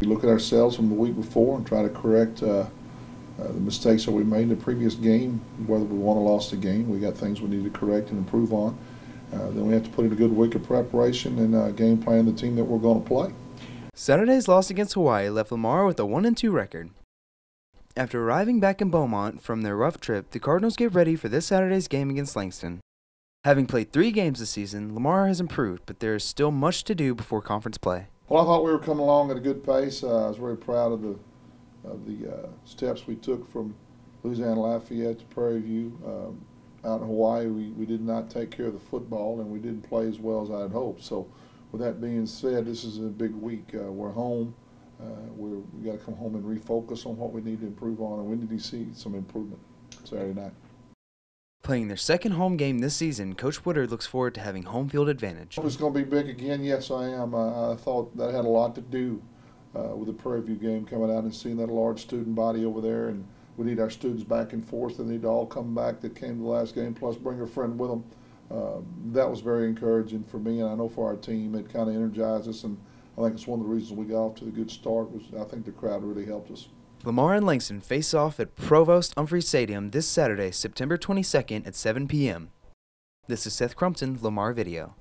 We look at ourselves from the week before and try to correct uh, uh, the mistakes that we made in the previous game, whether we won or lost the game. We got things we need to correct and improve on. Uh, then we have to put in a good week of preparation and uh, game plan the team that we're going to play. Saturday's loss against Hawaii left Lamar with a 1 2 record. After arriving back in Beaumont from their rough trip, the Cardinals get ready for this Saturday's game against Langston. Having played three games this season, Lamar has improved, but there is still much to do before conference play. Well, I thought we were coming along at a good pace. Uh, I was very proud of the of the uh, steps we took from Louisiana Lafayette to Prairie View. Um, out in Hawaii, we, we did not take care of the football, and we didn't play as well as I had hoped. So, with that being said, this is a big week. Uh, we're home. Uh, we're, we got to come home and refocus on what we need to improve on, and we need to see some improvement Saturday night. Playing their second home game this season, Coach Woodard looks forward to having home field advantage. It's going to be big again. Yes, I am. I thought that had a lot to do uh, with the Prairie View game coming out and seeing that large student body over there. And we need our students back and forth. They need to all come back that came to the last game, plus bring a friend with them. Uh, that was very encouraging for me, and I know for our team. It kind of energized us, and I think it's one of the reasons we got off to the good start. Was I think the crowd really helped us. Lamar and Langston face off at Provost Umphrey Stadium this Saturday, September 22nd at 7 p.m. This is Seth Crumpton, Lamar Video.